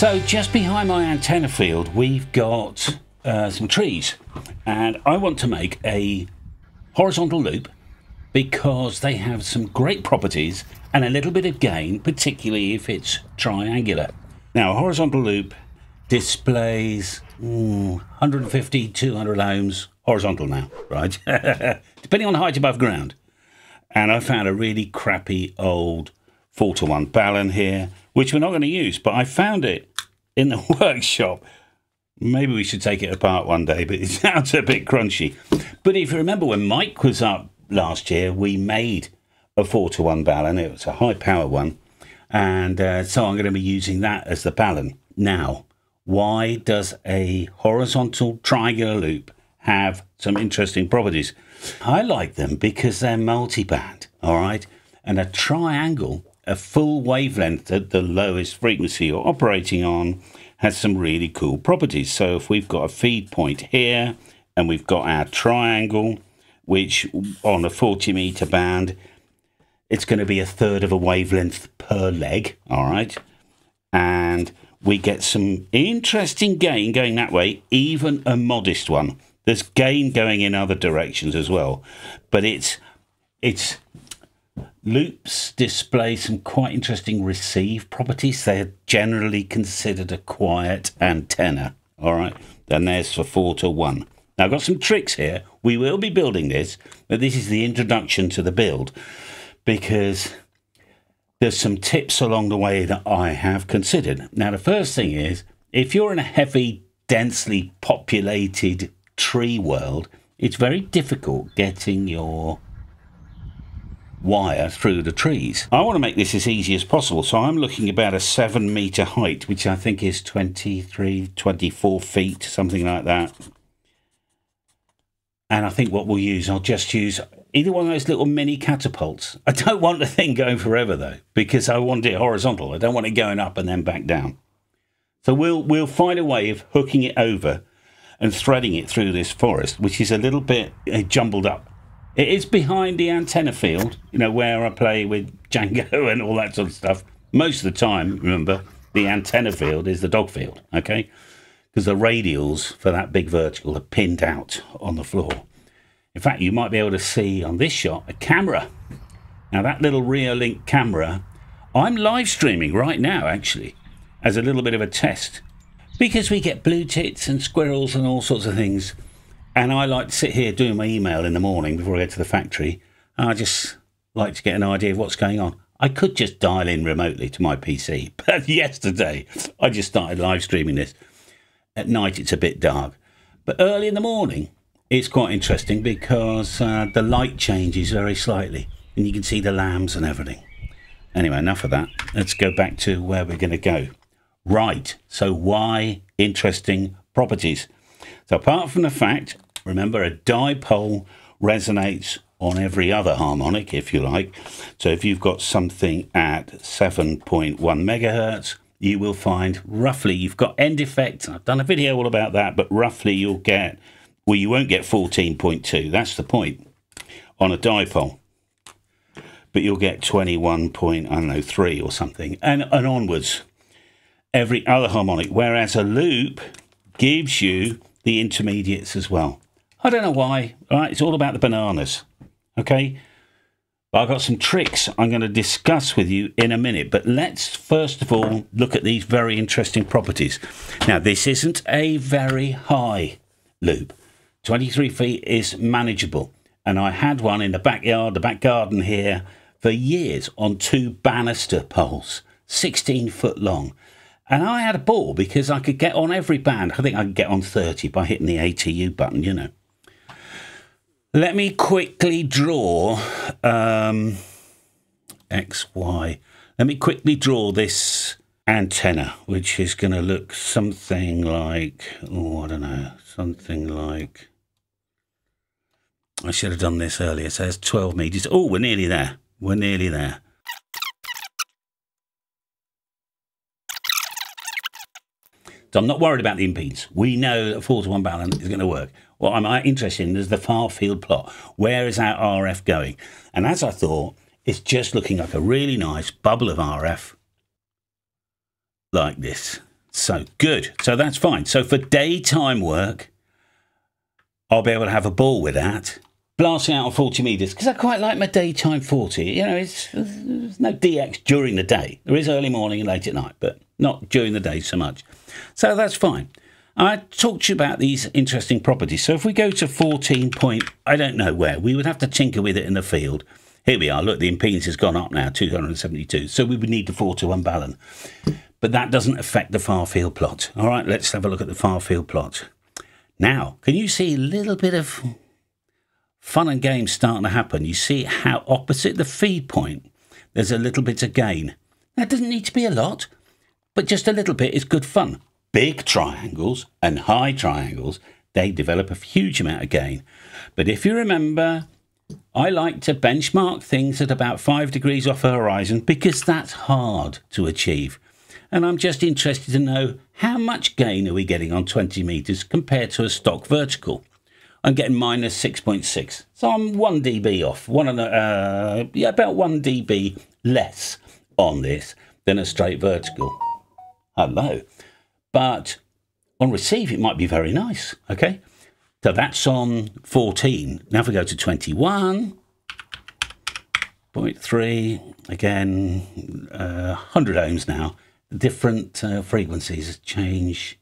So just behind my antenna field, we've got uh, some trees, and I want to make a horizontal loop because they have some great properties and a little bit of gain, particularly if it's triangular. Now, a horizontal loop displays mm, 150, 200 ohms horizontal now, right? Depending on the height above ground. And I found a really crappy old 4 to 1 balun here, which we're not going to use, but I found it in the workshop. Maybe we should take it apart one day, but it sounds a bit crunchy. But if you remember when Mike was up last year, we made a 4 to 1 balun. It was a high power one. And uh, so I'm going to be using that as the balun. Now, why does a horizontal triangular loop have some interesting properties? I like them because they're multi-band, all right? And a triangle a full wavelength at the lowest frequency you're operating on has some really cool properties. So if we've got a feed point here and we've got our triangle, which on a 40 meter band, it's going to be a third of a wavelength per leg, all right? And we get some interesting gain going that way, even a modest one. There's gain going in other directions as well, but it's it's Loops display some quite interesting receive properties. They are generally considered a quiet antenna. All right, then there's for four to one. Now I've got some tricks here. We will be building this, but this is the introduction to the build because there's some tips along the way that I have considered. Now the first thing is if you're in a heavy, densely populated tree world, it's very difficult getting your wire through the trees. I want to make this as easy as possible, so I'm looking about a 7 metre height, which I think is 23, 24 feet, something like that. And I think what we'll use, I'll just use either one of those little mini catapults. I don't want the thing going forever though, because I want it horizontal. I don't want it going up and then back down. So we'll we'll find a way of hooking it over and threading it through this forest, which is a little bit uh, jumbled up. It is behind the antenna field, you know, where I play with Django and all that sort of stuff. Most of the time, remember, the antenna field is the dog field, okay? Because the radials for that big vertical are pinned out on the floor. In fact, you might be able to see on this shot a camera. Now, that little Reolink camera, I'm live streaming right now, actually, as a little bit of a test. Because we get blue tits and squirrels and all sorts of things and I like to sit here doing my email in the morning before I go to the factory. I just like to get an idea of what's going on. I could just dial in remotely to my PC, but yesterday I just started live streaming this. At night it's a bit dark, but early in the morning it's quite interesting because uh, the light changes very slightly and you can see the lambs and everything. Anyway, enough of that. Let's go back to where we're going to go. Right, so why interesting properties? So apart from the fact, remember, a dipole resonates on every other harmonic, if you like. So if you've got something at 7.1 megahertz, you will find roughly, you've got end effect. I've done a video all about that, but roughly you'll get, well, you won't get 14.2. That's the point on a dipole. But you'll get 21 point, I don't know, 3 or something, and, and onwards. Every other harmonic. Whereas a loop gives you the intermediates as well. I don't know why. Right, it's all about the bananas. Okay. I've got some tricks I'm going to discuss with you in a minute, but let's first of all look at these very interesting properties. Now, this isn't a very high loop. 23 feet is manageable, and I had one in the backyard, the back garden here, for years on two banister poles, 16 foot long. And I had a ball because I could get on every band. I think I could get on 30 by hitting the ATU button, you know. Let me quickly draw um, XY. Let me quickly draw this antenna, which is going to look something like, oh, I don't know, something like. I should have done this earlier. So it's 12 meters. Oh, we're nearly there. We're nearly there. So I'm not worried about the impedance. We know that 4 to 1 balun is going to work. What I'm uh, interested in is the far field plot. Where is our RF going? And as I thought, it's just looking like a really nice bubble of RF like this. So good. So that's fine. So for daytime work, I'll be able to have a ball with that. Blasting out on 40 metres, because I quite like my daytime 40. You know, it's, there's no DX during the day. There is early morning and late at night, but not during the day so much. So that's fine. I talked to you about these interesting properties. So if we go to 14 point, I don't know where, we would have to tinker with it in the field. Here we are. Look, the impedance has gone up now, 272. So we would need the 4 to 1 balun. But that doesn't affect the far field plot. All right, let's have a look at the far field plot. Now, can you see a little bit of fun and games starting to happen? You see how opposite the feed point, there's a little bit of gain. That doesn't need to be a lot, but just a little bit is good fun. Big triangles and high triangles, they develop a huge amount of gain. But if you remember, I like to benchmark things at about five degrees off the horizon because that's hard to achieve and I'm just interested to know how much gain are we getting on 20 metres compared to a stock vertical. I'm getting minus 6.6, so I'm 1 dB off, one and uh, yeah, about 1 dB less on this than a straight vertical. Hello. But on receive, it might be very nice, okay? So that's on 14. Now if we go to 21, 0.3, again, uh, 100 ohms now different uh, frequencies change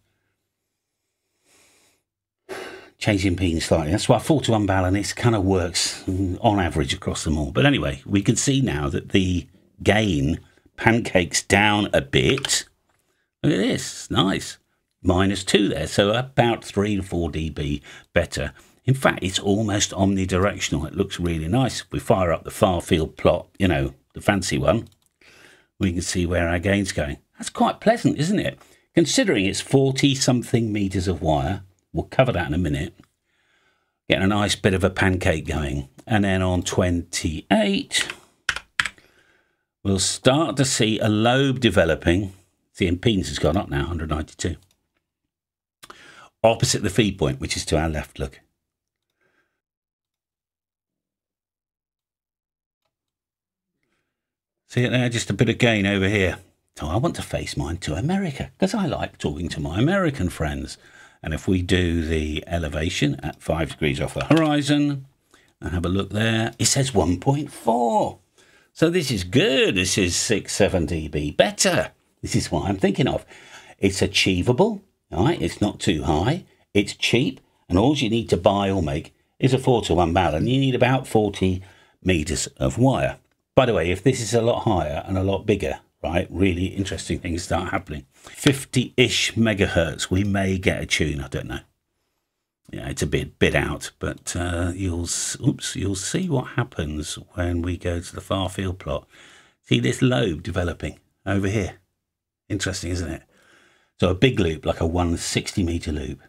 change impedance slightly. That's why 4 to 1 balun kind of works on average across them all. But anyway, we can see now that the gain pancakes down a bit. Look at this, nice. Minus 2 there, so about 3 to 4 dB better. In fact, it's almost omnidirectional. It looks really nice. If we fire up the far field plot, you know, the fancy one, we can see where our gain's going. That's quite pleasant, isn't it? Considering it's 40 something metres of wire, we'll cover that in a minute. Getting a nice bit of a pancake going. And then on 28, we'll start to see a lobe developing. The impedance has gone up now, 192. Opposite the feed point, which is to our left, look. See it there, just a bit of gain over here. So I want to face mine to America because I like talking to my American friends. And if we do the elevation at five degrees off the horizon and have a look there, it says 1.4. So this is good. This is 6, 7 dB better. This is what I'm thinking of. It's achievable, right? It's not too high. It's cheap. And all you need to buy or make is a 4 to 1 balun. You need about 40 meters of wire. By the way, if this is a lot higher and a lot bigger, right? Really interesting things start happening. 50 ish megahertz, we may get a tune, I don't know. Yeah, it's a bit bit out, but uh, you'll oops, you'll see what happens when we go to the far field plot. See this lobe developing over here. Interesting, isn't it? So a big loop, like a 160 meter loop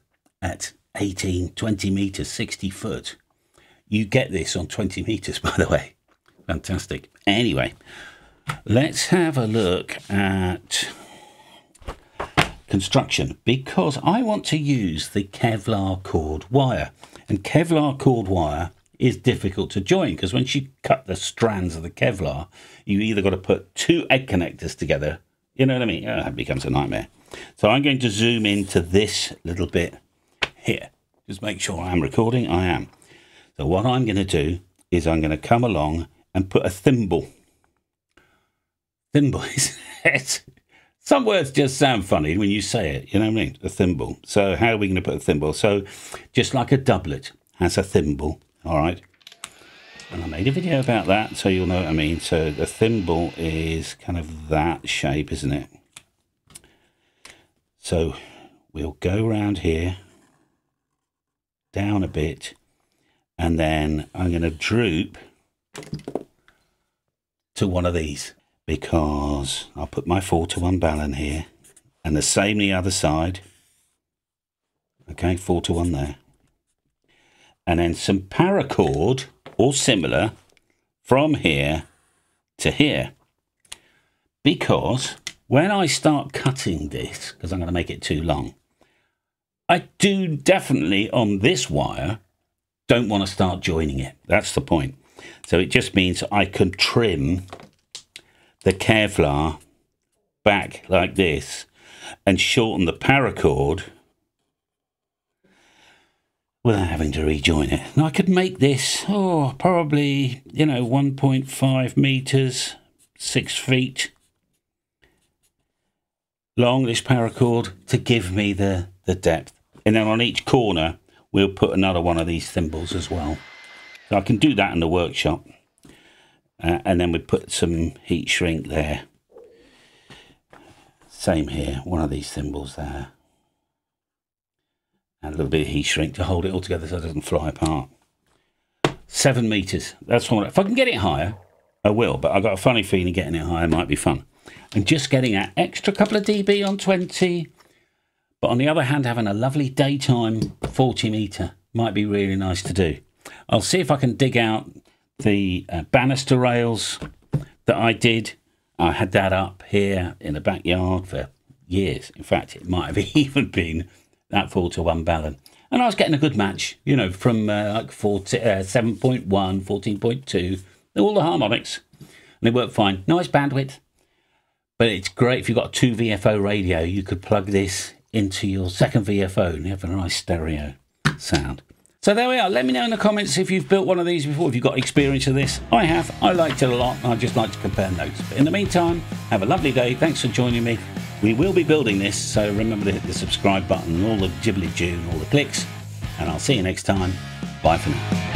at 18, 20 meters, 60 foot. You get this on 20 meters, by the way. Fantastic. Anyway, Let's have a look at construction because I want to use the Kevlar cord wire. And Kevlar cord wire is difficult to join because once you cut the strands of the Kevlar, you either got to put two egg connectors together. You know what I mean? Oh, it becomes a nightmare. So I'm going to zoom into this little bit here. Just make sure I'm recording. I am. So what I'm going to do is I'm going to come along and put a thimble thimble is some words just sound funny when you say it you know what i mean a thimble so how are we going to put a thimble so just like a doublet has a thimble all right and i made a video about that so you'll know what i mean so the thimble is kind of that shape isn't it so we'll go around here down a bit and then i'm going to droop to one of these because I'll put my 4 to 1 balun here and the same the other side. Okay, 4 to 1 there. And then some paracord or similar from here to here. Because when I start cutting this, because I'm going to make it too long, I do definitely on this wire don't want to start joining it. That's the point. So it just means I can trim the Kevlar back like this. and shorten the paracord without having to rejoin it. Now I could make this, oh, probably, you know, 1.5 meters, six feet long, this paracord, to give me the, the depth. And then on each corner, we'll put another one of these thimbles as well. So I can do that in the workshop. Uh, and then we put some heat shrink there. Same here, one of these thimbles there. A little bit of heat shrink to hold it all together so it doesn't fly apart. Seven meters. That's one. If I can get it higher, I will. But I've got a funny feeling getting it higher might be fun. And just getting that extra couple of dB on 20. But on the other hand, having a lovely daytime 40 meter might be really nice to do. I'll see if I can dig out the uh, banister rails that I did I had that up here in the backyard for years. In fact, it might have even been that 4 to 1 Balun. And I was getting a good match, you know, from uh, like 40, uh, 7.1, 14.2, all the harmonics. And they work fine. Nice bandwidth. But it's great if you've got a 2 VFO radio, you could plug this into your second VFO and have a nice stereo sound. So there we are. Let me know in the comments if you've built one of these before, if you've got experience of this. I have. I liked it a lot. I just like to compare notes. But in the meantime, have a lovely day. Thanks for joining me. We will be building this, so remember to hit the subscribe button, all the jibbly june, all the clicks. And I'll see you next time. Bye for now.